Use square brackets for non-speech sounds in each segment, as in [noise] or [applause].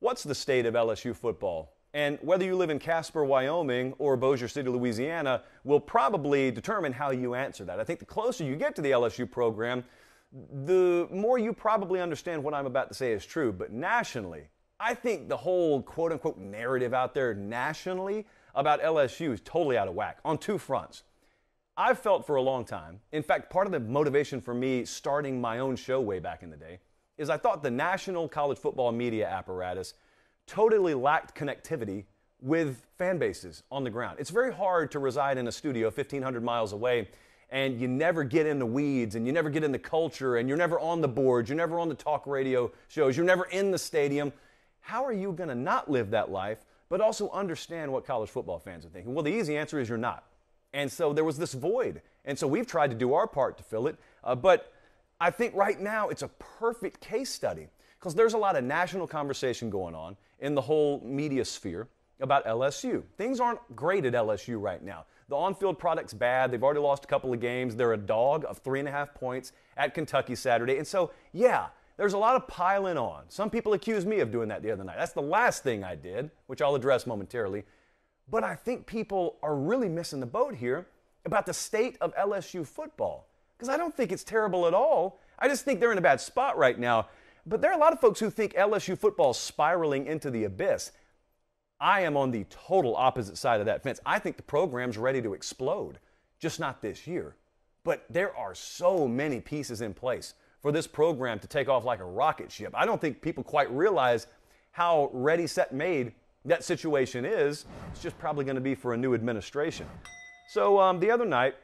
What's the state of LSU football? And whether you live in Casper, Wyoming or Bossier City, Louisiana, will probably determine how you answer that. I think the closer you get to the LSU program, the more you probably understand what I'm about to say is true. But nationally, I think the whole quote unquote narrative out there nationally about LSU is totally out of whack on two fronts. I've felt for a long time, in fact, part of the motivation for me starting my own show way back in the day is I thought the national college football media apparatus totally lacked connectivity with fan bases on the ground. It's very hard to reside in a studio 1,500 miles away and you never get in the weeds and you never get in the culture and you're never on the boards, you're never on the talk radio shows, you're never in the stadium. How are you going to not live that life, but also understand what college football fans are thinking? Well, the easy answer is you're not. And so there was this void. And so we've tried to do our part to fill it. Uh, but I think right now it's a perfect case study because there's a lot of national conversation going on in the whole media sphere about LSU. Things aren't great at LSU right now. The on field product's bad. They've already lost a couple of games. They're a dog of three and a half points at Kentucky Saturday. And so, yeah, there's a lot of piling on. Some people accuse me of doing that the other night. That's the last thing I did, which I'll address momentarily. But I think people are really missing the boat here about the state of LSU football. Because I don't think it's terrible at all. I just think they're in a bad spot right now. But there are a lot of folks who think LSU football is spiraling into the abyss. I am on the total opposite side of that fence. I think the program's ready to explode, just not this year. But there are so many pieces in place for this program to take off like a rocket ship. I don't think people quite realize how ready, set, made that situation is. It's just probably going to be for a new administration. So um, the other night,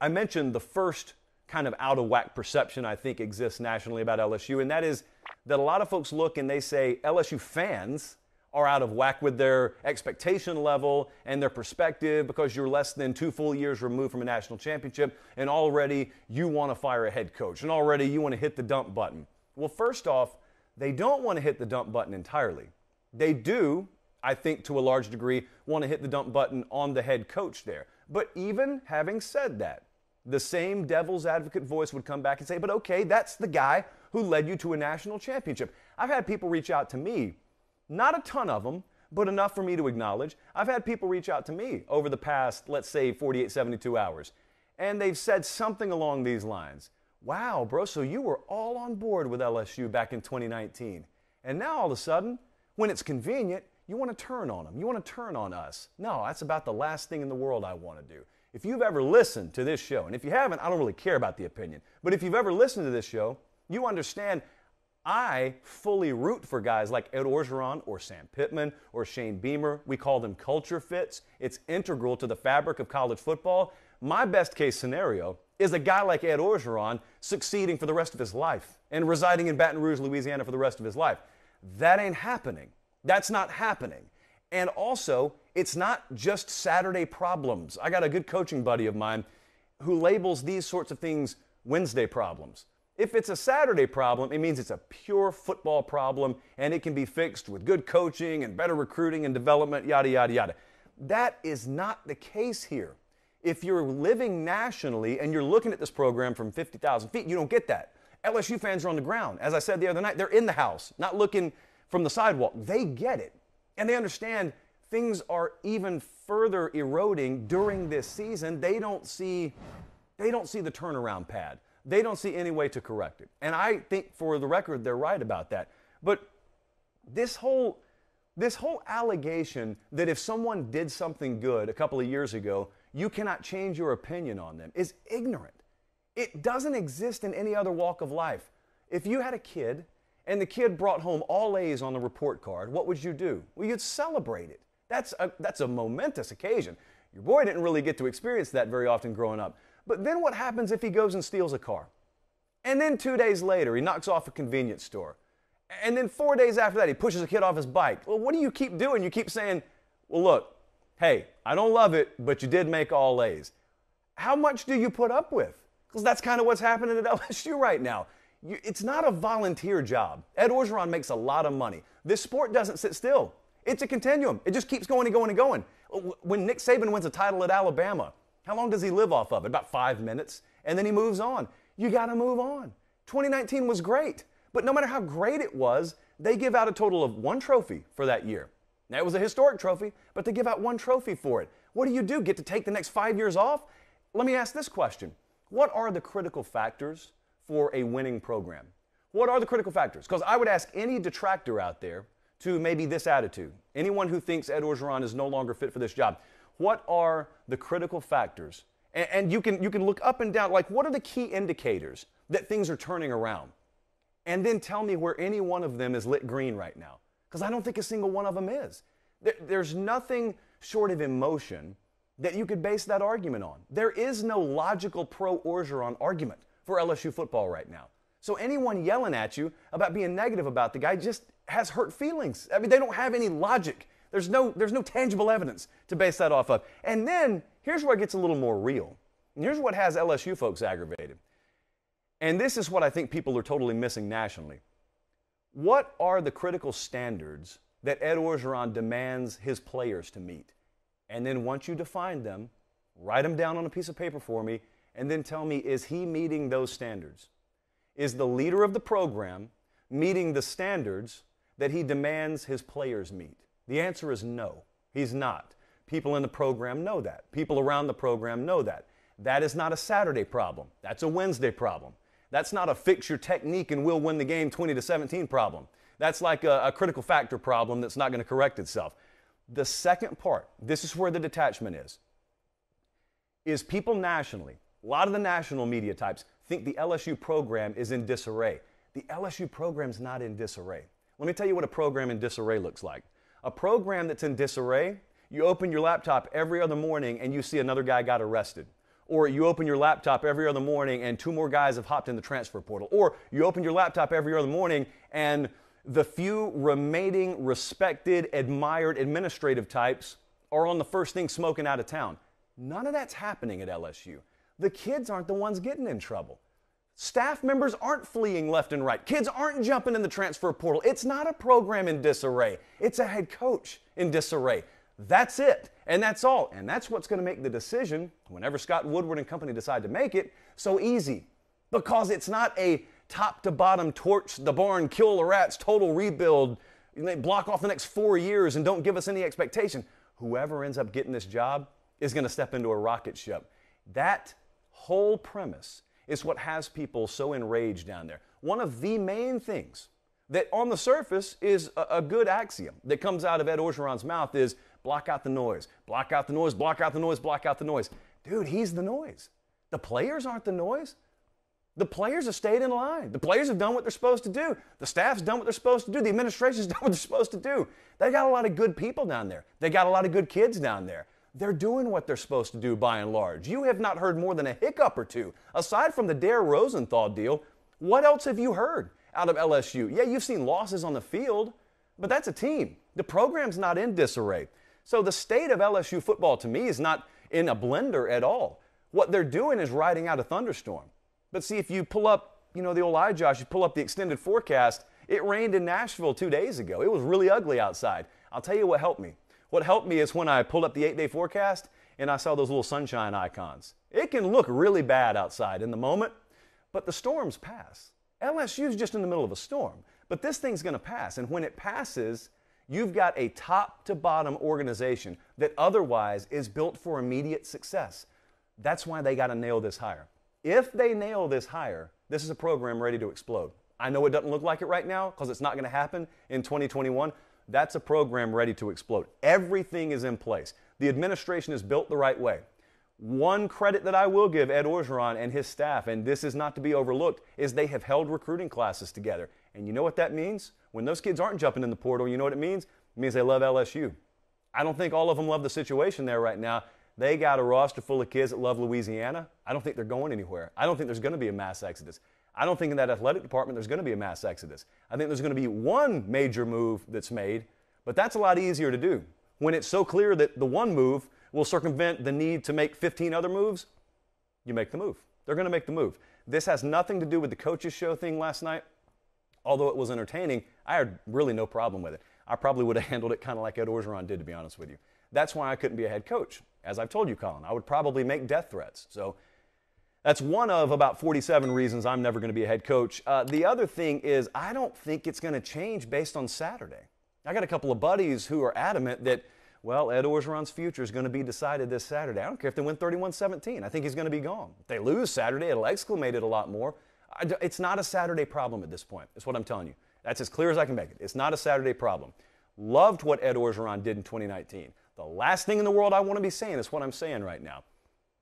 I mentioned the first kind of out of whack perception I think exists nationally about LSU, and that is that a lot of folks look and they say LSU fans are out of whack with their expectation level and their perspective because you're less than two full years removed from a national championship, and already you want to fire a head coach, and already you want to hit the dump button. Well, first off, they don't want to hit the dump button entirely. They do, I think, to a large degree, want to hit the dump button on the head coach there. But even having said that, the same devil's advocate voice would come back and say, but okay, that's the guy who led you to a national championship. I've had people reach out to me, not a ton of them, but enough for me to acknowledge. I've had people reach out to me over the past, let's say, 48, 72 hours, and they've said something along these lines. Wow, bro, so you were all on board with LSU back in 2019. And now all of a sudden, when it's convenient, you want to turn on them. You want to turn on us. No, that's about the last thing in the world I want to do. If you've ever listened to this show, and if you haven't, I don't really care about the opinion, but if you've ever listened to this show, you understand I fully root for guys like Ed Orgeron or Sam Pittman or Shane Beamer. We call them culture fits. It's integral to the fabric of college football. My best case scenario is a guy like Ed Orgeron succeeding for the rest of his life and residing in Baton Rouge, Louisiana for the rest of his life. That ain't happening. That's not happening. And also, it's not just Saturday problems. I got a good coaching buddy of mine who labels these sorts of things Wednesday problems. If it's a Saturday problem, it means it's a pure football problem and it can be fixed with good coaching and better recruiting and development, yada, yada, yada. That is not the case here. If you're living nationally and you're looking at this program from 50,000 feet, you don't get that. LSU fans are on the ground. As I said the other night, they're in the house, not looking from the sidewalk. They get it. And they understand things are even further eroding during this season. They don't see they don't see the turnaround pad. They don't see any way to correct it. And I think for the record they're right about that. But this whole this whole allegation that if someone did something good a couple of years ago, you cannot change your opinion on them is ignorant. It doesn't exist in any other walk of life. If you had a kid and the kid brought home all A's on the report card, what would you do? Well, you'd celebrate it. That's a, that's a momentous occasion. Your boy didn't really get to experience that very often growing up. But then what happens if he goes and steals a car? And then two days later, he knocks off a convenience store. And then four days after that, he pushes a kid off his bike. Well, what do you keep doing? You keep saying, well, look, hey, I don't love it, but you did make all A's. How much do you put up with? Because that's kind of what's happening at [laughs] LSU right now. It's not a volunteer job. Ed Orgeron makes a lot of money. This sport doesn't sit still. It's a continuum. It just keeps going and going and going. When Nick Saban wins a title at Alabama, how long does he live off of? It? About five minutes. And then he moves on. You got to move on. 2019 was great. But no matter how great it was, they give out a total of one trophy for that year. Now, it was a historic trophy, but they give out one trophy for it. What do you do? Get to take the next five years off? Let me ask this question What are the critical factors for a winning program? What are the critical factors? Because I would ask any detractor out there to maybe this attitude, anyone who thinks Ed Orgeron is no longer fit for this job, what are the critical factors? And, and you, can, you can look up and down, like, what are the key indicators that things are turning around? And then tell me where any one of them is lit green right now. Because I don't think a single one of them is. There, there's nothing short of emotion that you could base that argument on. There is no logical pro Orgeron argument for LSU football right now. So anyone yelling at you about being negative about the guy just has hurt feelings. I mean, they don't have any logic. There's no, there's no tangible evidence to base that off of. And then here's where it gets a little more real. And here's what has LSU folks aggravated. And this is what I think people are totally missing nationally. What are the critical standards that Ed Orgeron demands his players to meet? And then once you define them, write them down on a piece of paper for me, and then tell me is he meeting those standards? Is the leader of the program meeting the standards that he demands his players meet? The answer is no, he's not. People in the program know that. People around the program know that. That is not a Saturday problem. That's a Wednesday problem. That's not a fix your technique and we'll win the game 20 to 17 problem. That's like a, a critical factor problem that's not going to correct itself. The second part, this is where the detachment is, is people nationally, a lot of the national media types think the LSU program is in disarray. The LSU program's not in disarray. Let me tell you what a program in disarray looks like. A program that's in disarray, you open your laptop every other morning and you see another guy got arrested. Or you open your laptop every other morning and two more guys have hopped in the transfer portal. Or you open your laptop every other morning and the few remaining respected, admired administrative types are on the first thing smoking out of town. None of that's happening at LSU. The kids aren't the ones getting in trouble. Staff members aren't fleeing left and right. Kids aren't jumping in the transfer portal. It's not a program in disarray. It's a head coach in disarray. That's it. And that's all. And that's what's going to make the decision, whenever Scott Woodward and company decide to make it, so easy. Because it's not a top to bottom torch the barn, kill the rats, total rebuild, block off the next four years and don't give us any expectation. Whoever ends up getting this job is going to step into a rocket ship. That whole premise is what has people so enraged down there. One of the main things that on the surface is a, a, good axiom that comes out of Ed Orgeron's mouth is block out the noise, block out the noise, block out the noise, block out the noise. Dude, he's the noise. The players aren't the noise. The players have stayed in line. The players have done what they're supposed to do. The staff's done what they're supposed to do. The administration's [laughs] done what they're supposed to do. They got a lot of good people down there. They got a lot of good kids down there they're doing what they're supposed to do by and large. You have not heard more than a hiccup or two. Aside from the Dare Rosenthal deal, what else have you heard out of LSU? Yeah, you've seen losses on the field, but that's a team. The program's not in disarray. So the state of LSU football to me is not in a blender at all. What they're doing is riding out a thunderstorm. But see, if you pull up, you know, the old eye, Josh, you pull up the extended forecast, it rained in Nashville two days ago. It was really ugly outside. I'll tell you what helped me. What helped me is when I pulled up the eight day forecast and I saw those little sunshine icons. It can look really bad outside in the moment, but the storms pass. LSU is just in the middle of a storm, but this thing's going to pass. And when it passes, you've got a top to bottom organization that otherwise is built for immediate success. That's why they got to nail this hire. If they nail this hire, this is a program ready to explode. I know it doesn't look like it right now because it's not going to happen in 2021, that's a program ready to explode. Everything is in place. The administration is built the right way. One credit that I will give Ed Orgeron and his staff, and this is not to be overlooked, is they have held recruiting classes together. And you know what that means? When those kids aren't jumping in the portal, you know what it means? It means they love LSU. I don't think all of them love the situation there right now. They got a roster full of kids that love Louisiana. I don't think they're going anywhere. I don't think there's going to be a mass exodus. I don't think in that athletic department there's going to be a mass exodus. I think there's going to be one major move that's made, but that's a lot easier to do. When it's so clear that the one move will circumvent the need to make 15 other moves, you make the move. They're going to make the move. This has nothing to do with the coaches show thing last night. Although it was entertaining, I had really no problem with it. I probably would have [laughs] handled it kind of like Ed Orgeron did, to be honest with you. That's why I couldn't be a head coach. As I've told you, Colin, I would probably make death threats. So That's one of about 47 reasons I'm never going to be a head coach. Uh, the other thing is, I don't think it's going to change based on Saturday. I got a couple of buddies who are adamant that, well, Ed Orgeron's future is going to be decided this Saturday. I don't care if they win 31 17. I think he's going to be gone. If they lose Saturday, it'll exclamate it a lot more. It's not a Saturday problem at this point, is what I'm telling you. That's as clear as I can make it. It's not a Saturday problem. Loved what Ed Orgeron did in 2019. The last thing in the world I want to be saying is what I'm saying right now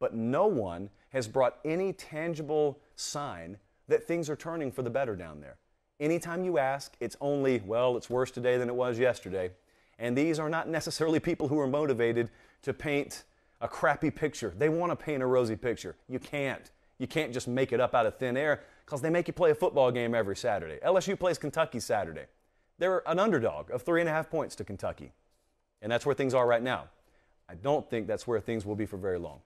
but no one has brought any tangible sign that things are turning for the better down there. Anytime you ask, it's only, well, it's worse today than it was yesterday. And these are not necessarily people who are motivated to paint a crappy picture. They want to paint a rosy picture. You can't. You can't just make it up out of thin air because they make you play a football game every Saturday. LSU plays Kentucky Saturday. They're an underdog of three and a half points to Kentucky. And that's where things are right now. I don't think that's where things will be for very long.